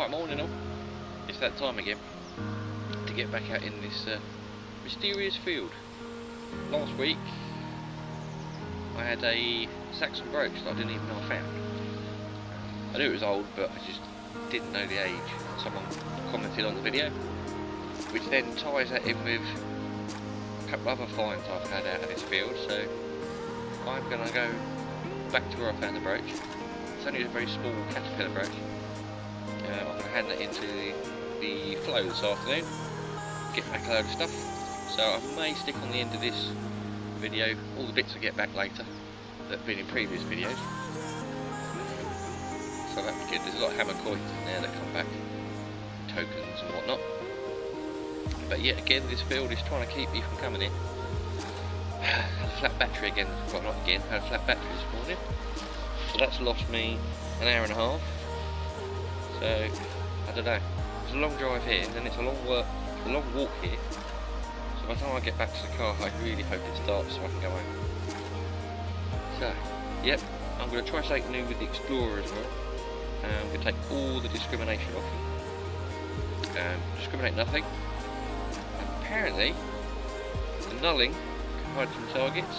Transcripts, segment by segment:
Alright, morning all. It's that time again to get back out in this uh, mysterious field. Last week I had a Saxon brooch that I didn't even know I found. I knew it was old, but I just didn't know the age. Someone commented on the video, which then ties that in with a couple other finds I've had out of this field. So I'm going to go back to where I found the brooch. It's only a very small caterpillar brooch. Uh, I'm going to hand that into the, the FLO this afternoon, get back a load of stuff. So I may stick on the end of this video all the bits I get back later that have been in previous videos. So that'd be good. There's a lot of hammer coins in there that come back, tokens and whatnot. But yet again, this field is trying to keep me from coming in. had a flat battery again, well not again, had a flat battery this morning. So that's lost me an hour and a half. So, I don't know. It's a long drive here, and then it's a long work, a long walk here. So by the time I get back to the car, I really hope it starts so I can go home. So, yep, I'm going to try something new with the Explorer as well. Um, I'm going to take all the discrimination off. Um, discriminate nothing. And apparently, the nulling can hide some targets.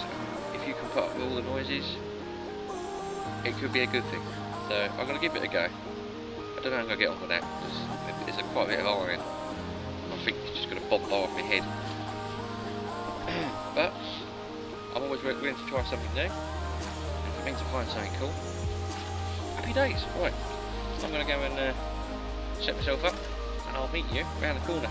If you can put up with all the noises, it could be a good thing. So I'm going to give it a go. I don't know how I'm going to get on with that. There's a quite a bit of iron. I think it's just going to bombard my head. but I'm always willing to try something new. If it means I find something cool, happy days. Right, I'm going to go and uh, set myself up and I'll meet you around the corner.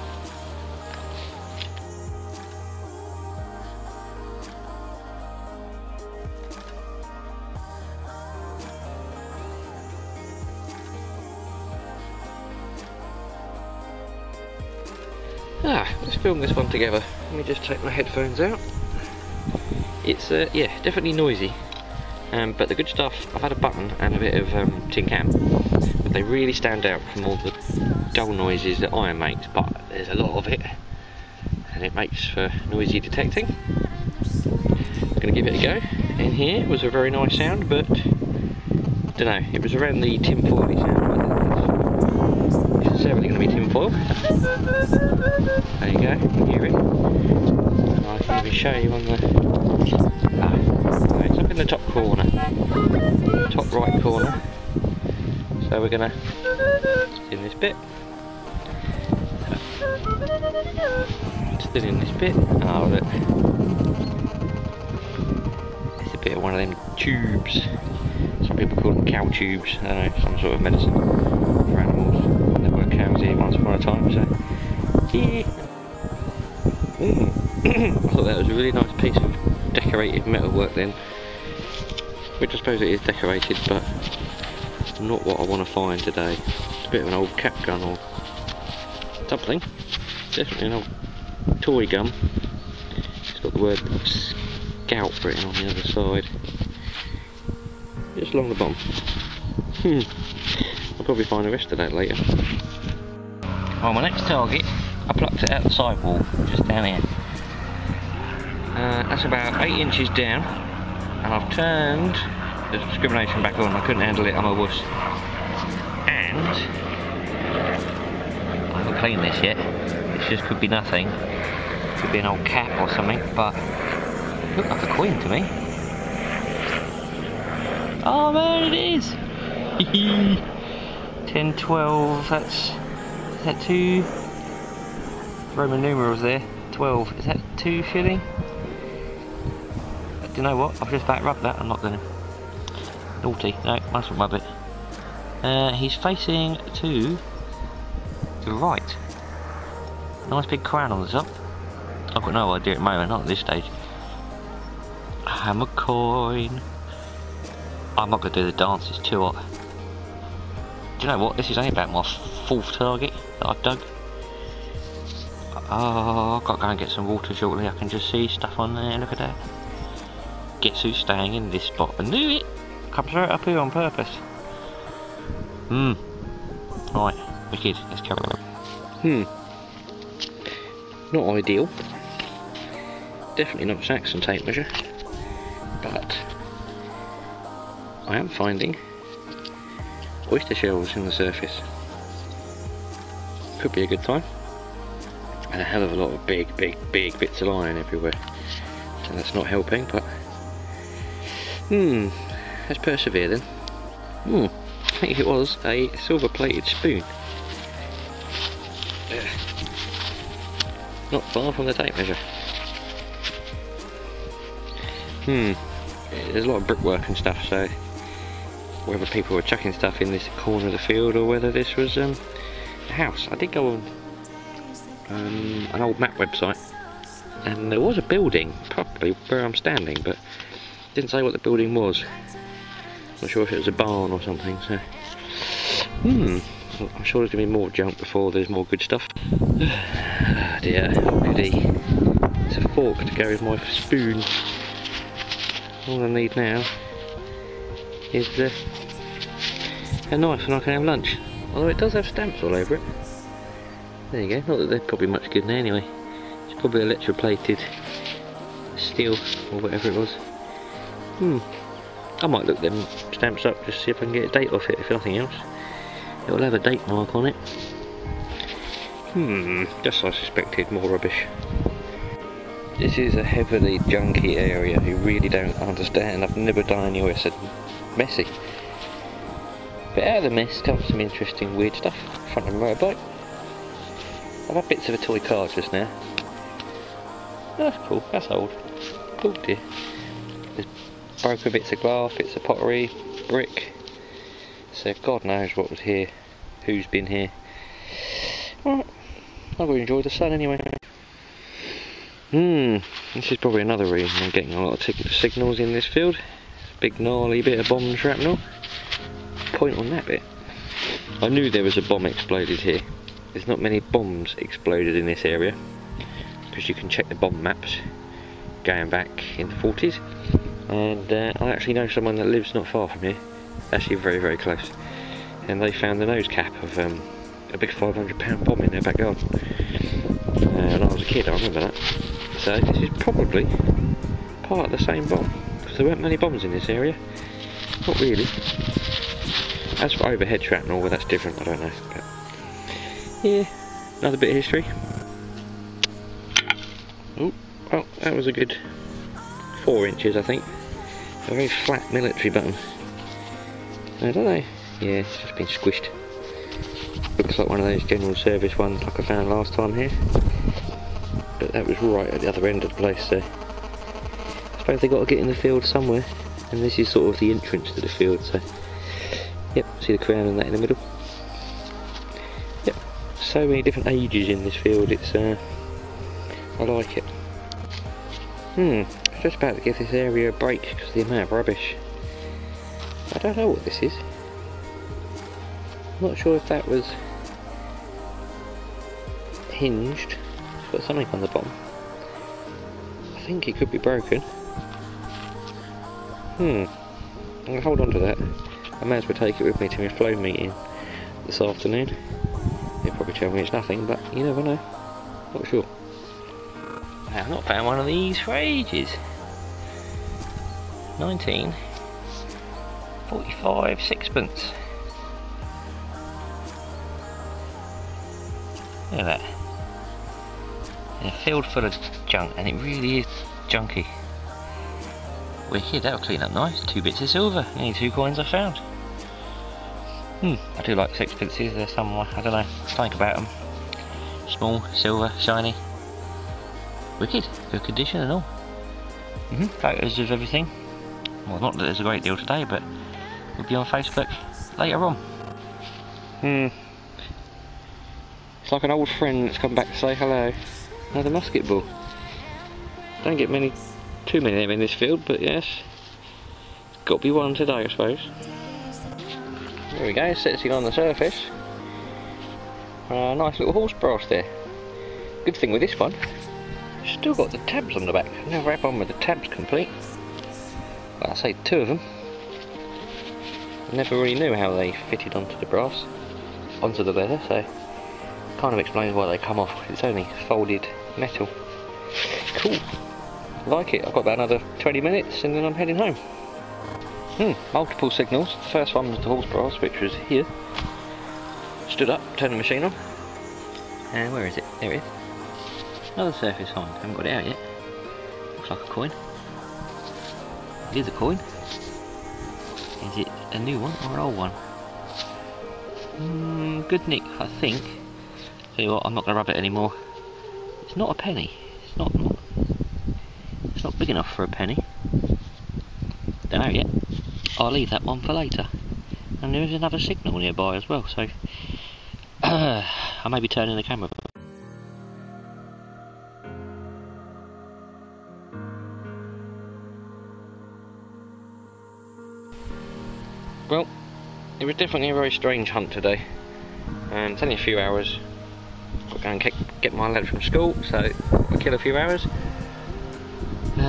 Film this one together. Let me just take my headphones out. It's, uh, yeah, definitely noisy. Um, but the good stuff, I've had a button and a bit of um, tin can, but they really stand out from all the dull noises that iron makes, but there's a lot of it, and it makes for noisy detecting. I'm going to give it a go. In here was a very nice sound, but, don't know, it was around the tin foily sound, necessarily going to be tin foil. There you go, you can hear it. And I can even show you on the... Ah, it's up in the top corner. Top right corner. So we're going to... in this bit. Still in this bit. Oh look. It's a bit of one of them tubes. Some people call them cow tubes. I don't know, some sort of medicine. Here once upon a time, so yeah. I thought that was a really nice piece of decorated metalwork then. Which I suppose it is decorated, but not what I want to find today. It's a bit of an old cap gun or something. Definitely an old toy gun. It's got the word Scout written on the other side. Just along the bottom. Hmm. I'll probably find the rest of that later. Well, my next target, I plucked it out the sidewall, just down here. Uh, that's about 8 inches down, and I've turned the discrimination back on, I couldn't handle it, I'm a wuss. And, I haven't cleaned this yet, this just could be nothing. Could be an old cap or something, but it looked like a coin to me. Oh man, it is! 10, 12, that's, is that two Roman numerals there? 12, is that two shilling? Do you know what? I've just back rubbed that, I'm not gonna. Naughty, no, mustn't rub it. Uh, he's facing to the right. Nice big crown on the top. I've got no idea at the moment, not at this stage. Hammer coin. I'm not going to do the dance, it's too hot. Do you know what? This is only about my fourth target that I've dug. Oh, I've got to go and get some water shortly. I can just see stuff on there. Look at that. Guess who's staying in this spot? I knew it! Comes right up here on purpose. Hmm. Right, wicked. Let's carry on. Hmm. Not ideal. Definitely not Saxon tape measure. But I am finding oyster shells in the surface. could be a good time. And a hell of a lot of big, big, big bits of iron everywhere. So that's not helping, but... Hmm, let's persevere then. Hmm, I think it was a silver plated spoon. Not far from the tape measure. Hmm, there's a lot of brickwork and stuff, so whether people were chucking stuff in this corner of the field or whether this was um, a house. I did go on um, an old map website and there was a building, probably where I'm standing, but didn't say what the building was. Not sure if it was a barn or something, so... Hmm, I'm sure there's going to be more junk before there's more good stuff. oh dear, goody. It's a fork to go with my spoon. All I need now is uh, a knife and I can have lunch. Although it does have stamps all over it. There you go, not that they're probably much good now anyway. It's probably electroplated steel or whatever it was. Hmm. I might look them stamps up just see if I can get a date off it if nothing else. It'll have a date mark on it. Hmm, just I suspected, more rubbish. This is a heavily junky area you really don't understand. I've never done anywhere so messy. But out of the mess comes some interesting weird stuff. Front of a motorbike. I've had bits of a toy car just now. That's cool, that's old. Oh dear. There's broken bits of glass, bits of pottery, brick. So God knows what was here, who's been here. I've got to enjoy the sun anyway. Hmm, this is probably another reason I'm getting a lot of ticket signals in this field. Big gnarly bit of bomb shrapnel. Point on that bit. I knew there was a bomb exploded here. There's not many bombs exploded in this area. Because you can check the bomb maps going back in the 40s and uh, I actually know someone that lives not far from here. Actually very very close. And they found the nose cap of um, a big 500 pound bomb in their backyard uh, when I was a kid I remember that. So this is probably part of the same bomb there weren't many bombs in this area. Not really. As for overhead shrapnel well that's different I don't know but yeah. another bit of history. Oh well that was a good four inches I think. A very flat military button. I don't know. Yeah it's just been squished. Looks like one of those general service ones like I found last time here. But that was right at the other end of the place so suppose they got to get in the field somewhere. And this is sort of the entrance to the field so yep see the crown and that in the middle. Yep so many different ages in this field it's uh, I like it. Hmm just about to give this area a break because of the amount of rubbish. I don't know what this is. I'm not sure if that was hinged. It's got something on the bottom. I think it could be broken hmm. I'm going to hold on to that. I may as well take it with me to my FLO meeting this afternoon. They'll probably tell me it's nothing but you never know. Not sure. I've not found one of these for ages. 19 45 sixpence. Look at that. In a field full of junk, and it really is junky. Wicked, that'll clean up nice. Two bits of silver, only two coins I found. Hmm, I do like sixpences, there's some, I don't know, think about them. Small, silver, shiny. Wicked, good condition and all. Mm -hmm. Photos of everything. Well, not that there's a great deal today, but we'll be on Facebook later on. Hmm, it's like an old friend that's come back to say hello. Another musket ball. Don't get many, too many of them in this field, but yes. Got to be one today, I suppose. There we go, sitting on the surface. Uh, nice little horse brass there. Good thing with this one, still got the tabs on the back. Never had one with the tabs complete. Well, I say two of them. Never really knew how they fitted onto the brass, onto the leather, so kind of explains why they come off. It's only folded metal. Cool. Like it. I've got about another 20 minutes and then I'm heading home. Hmm, multiple signals. The first one was the horse brass, which was here. Stood up, turned the machine on. And where is it? There it is. Another surface find. Haven't got it out yet. Looks like a coin. It is a coin. Is it a new one or an old one? Mm, good nick, I think. Tell you what, I'm not going to rub it anymore. It's not a penny. It's not big enough for a penny. Don't know yet. I'll leave that one for later. And there is another signal nearby as well, so I may be turning the camera. Well, it was definitely a very strange hunt today. And it's only a few hours. Got to go and get, get my lad from school, so I'll kill a few hours.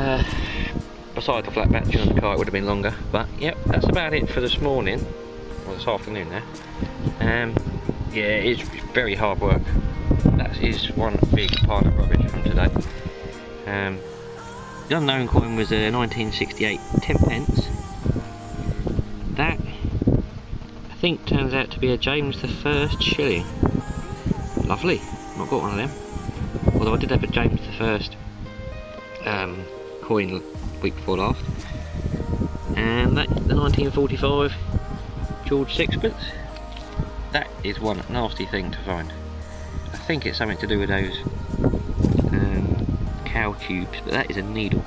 Uh, besides the flat battery on the car, it would have been longer. But yep, that's about it for this morning, or this afternoon now. Um, yeah, it's very hard work. That is one big pile of rubbish from today. Um, the unknown coin was a 1968 10 pence. That I think turns out to be a James I shilling. Lovely. Not got one of them. Although I did have a James I um, coin week before last. And that's the 1945 George Sixpence. That is one nasty thing to find. I think it's something to do with those um, cow tubes, but that is a needle.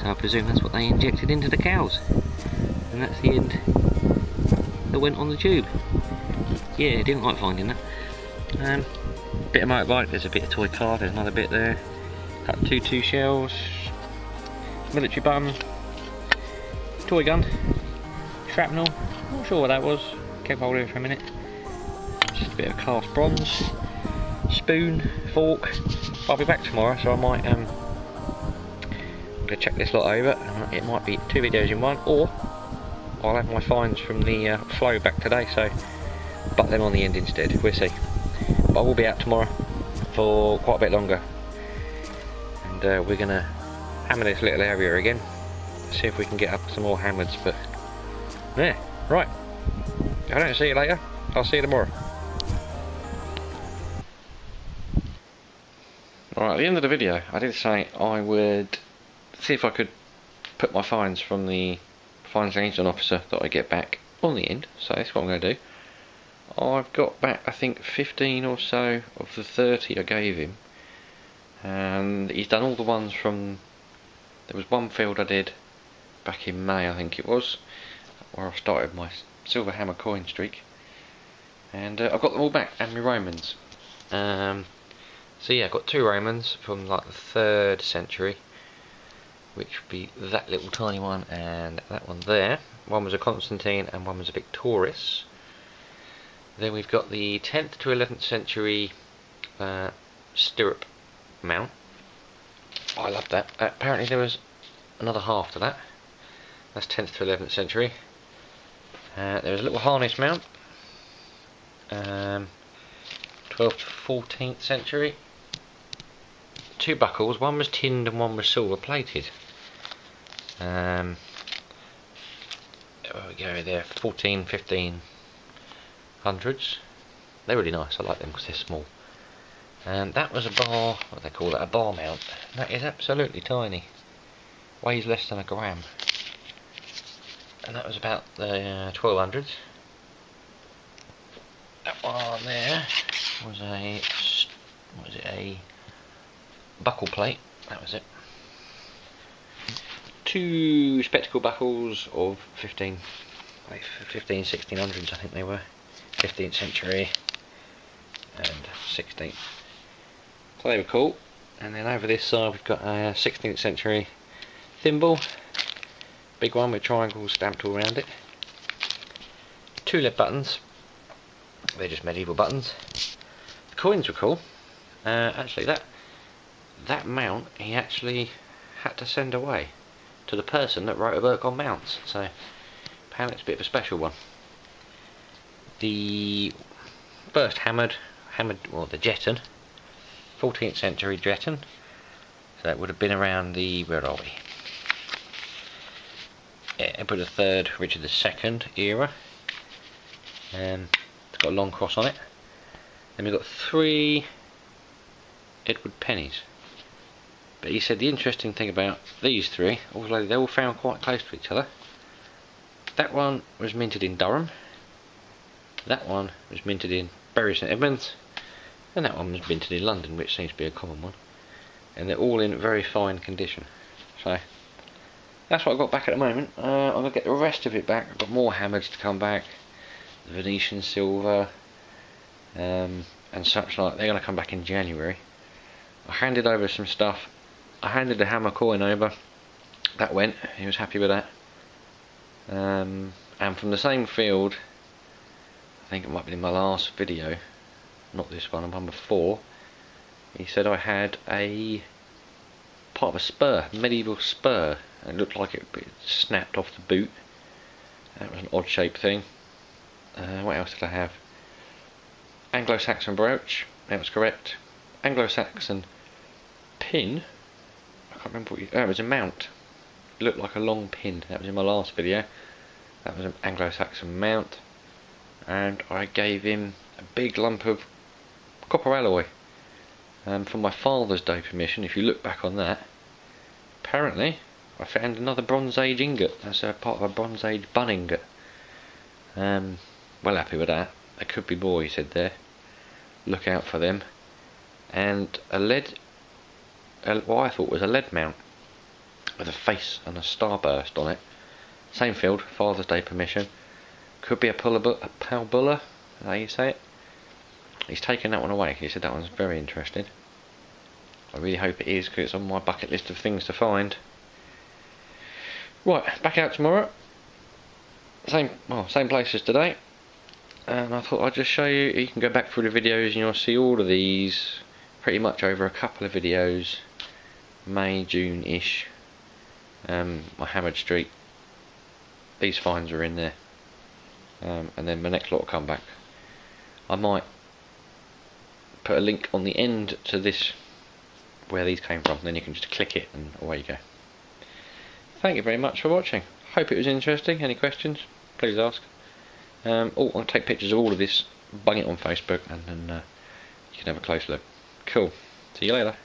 So I presume that's what they injected into the cows. And that's the end that went on the tube. Yeah, didn't like finding that. Um, bit of motorbike, there's a bit of toy car, there's another bit there. Cut two two shells, military bum, toy gun, shrapnel, not sure what that was, kept hold of it for a minute. Just a bit of cast bronze, spoon, fork. I'll be back tomorrow, so I might um, I'm check this lot over. It might be two videos in one, or I'll have my finds from the uh, FLO back today, so butt them on the end instead. We'll see. But I will be out tomorrow for quite a bit longer, and uh, we're gonna hammer this little area again. See if we can get up some more hammers. But yeah, right. I don't see you later. I'll see you tomorrow. Alright, at the end of the video, I did say I would see if I could put my fines from the fines liaison officer that I get back on the end. So that's what I'm going to do. I've got back, I think, 15 or so of the 30 I gave him. And he's done all the ones from... There was one field I did back in May, I think it was, where I started my silver hammer coin streak. And uh, I've got them all back, and my Romans. Um, so yeah, I've got two Romans from like the 3rd century, which would be that little tiny one and that one there. One was a Constantine and one was a Victorinus. Then we've got the 10th to 11th century uh, stirrup mount. I love that. Uh, apparently there was another half to that. That's 10th to 11th century. Uh, there was a little harness mount. Um, 12th to 14th century. Two buckles, one was tinned and one was silver plated. Um, there we go, there, 14, 15 hundreds. They're really nice, I like them because they're small. And that was a bar, what they call that, a bar mount. That is absolutely tiny. Weighs less than a gram. And that was about the uh, 1200s. That one there was a, was it, a buckle plate, that was it. Two spectacle buckles of 15, 15, 1600s I think they were. 15th century and 16th. So they were cool. And then over this side we've got a 16th century thimble. Big one with triangles stamped all around it. Two lead buttons. They're just medieval buttons. The coins were cool. Uh, actually that that mount he actually had to send away to the person that wrote a book on mounts. So apparently it's a bit of a special one the first hammered, hammered, well the Jetton, 14th century Jetton. So that would have been around the, where are we? Yeah, Edward III, Richard II era. Um, it's got a long cross on it. Then we've got three Edward pennies. But he said the interesting thing about these three, although they all found quite close to each other, that one was minted in Durham, that one was minted in Bury St Edmunds, and that one was minted in London, which seems to be a common one. And they're all in very fine condition. So that's what I've got back at the moment. Uh, I'm going to get the rest of it back. I've got more hammers to come back, the Venetian silver, um, and such like. They're going to come back in January. I handed over some stuff I handed the hammer coin over. That went. He was happy with that. Um, and from the same field, I think it might be in my last video, not this one, one before. He said I had a part of a spur, medieval spur. And it looked like it snapped off the boot. That was an odd shaped thing. Uh, what else did I have? Anglo-Saxon brooch. That was correct. Anglo-Saxon pin I can't remember what you, oh, it was a mount. It looked like a long pin. That was in my last video. That was an Anglo-Saxon mount. And I gave him a big lump of copper alloy. Um, for my Father's Day permission, if you look back on that, apparently I found another Bronze Age ingot. That's a part of a Bronze Age bun ingot. Um, well happy with that. There could be more, he said there. Look out for them. And a lead a, what I thought was a lead mount with a face and a starburst on it. Same field, Father's Day permission. Could be a puller, a papal bulla, how you say it. He's taken that one away. He said that one's very interesting. I really hope it is because it's on my bucket list of things to find. Right, back out tomorrow. Same, well, same place as today. And I thought I'd just show you. You can go back through the videos and you'll see all of these pretty much over a couple of videos. May, June-ish. Um, my Hammered Street. These finds are in there. Um, and then my next lot will come back. I might put a link on the end to this where these came from then you can just click it and away you go. Thank you very much for watching. Hope it was interesting. Any questions? Please ask. Um, oh I'll take pictures of all of this. Bung it on Facebook and then uh, you can have a close look. Cool. See you later